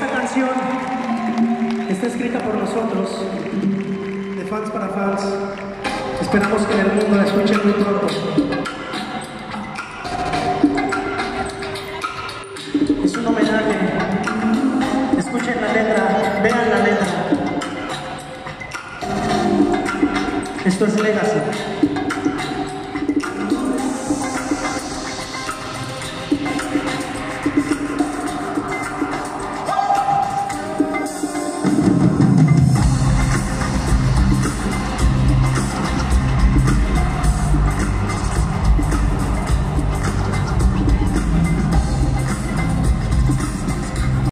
Esta canción está escrita por nosotros, de fans para fans. Esperamos que en el mundo la escuchen muy pronto. Es un homenaje. Escuchen la letra, vean la letra. Esto es Legacy.